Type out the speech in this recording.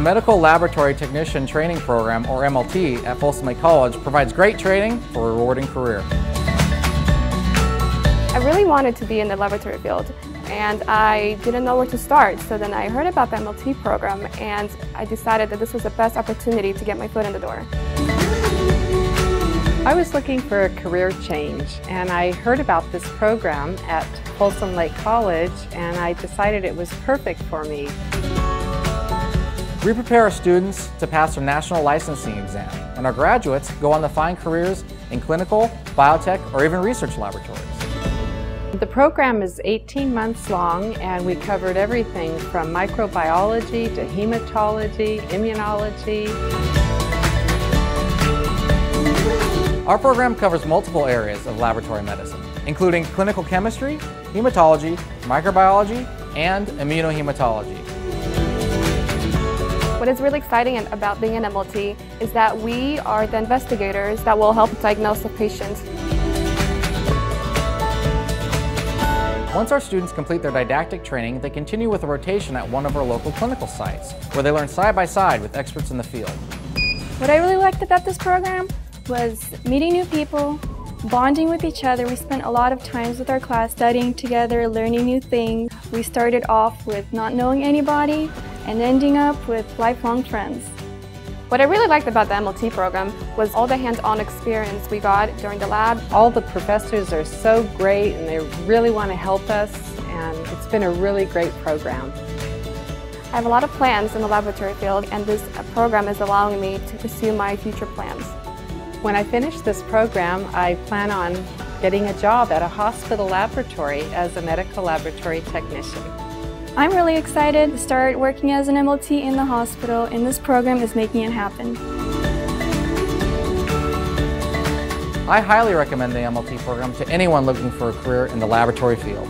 The Medical Laboratory Technician Training Program, or MLT, at Folsom Lake College provides great training for a rewarding career. I really wanted to be in the laboratory field and I didn't know where to start. So then I heard about the MLT program and I decided that this was the best opportunity to get my foot in the door. I was looking for a career change and I heard about this program at Folsom Lake College and I decided it was perfect for me. We prepare our students to pass their national licensing exam and our graduates go on to find careers in clinical, biotech, or even research laboratories. The program is 18 months long and we covered everything from microbiology to hematology, immunology. Our program covers multiple areas of laboratory medicine, including clinical chemistry, hematology, microbiology, and immunohematology. What is really exciting about being an MLT is that we are the investigators that will help diagnose the patients. Once our students complete their didactic training, they continue with a rotation at one of our local clinical sites, where they learn side by side with experts in the field. What I really liked about this program was meeting new people, bonding with each other. We spent a lot of times with our class studying together, learning new things. We started off with not knowing anybody and ending up with lifelong friends. What I really liked about the MLT program was all the hands-on experience we got during the lab. All the professors are so great and they really want to help us and it's been a really great program. I have a lot of plans in the laboratory field and this program is allowing me to pursue my future plans. When I finish this program, I plan on getting a job at a hospital laboratory as a medical laboratory technician. I'm really excited to start working as an MLT in the hospital and this program is making it happen. I highly recommend the MLT program to anyone looking for a career in the laboratory field.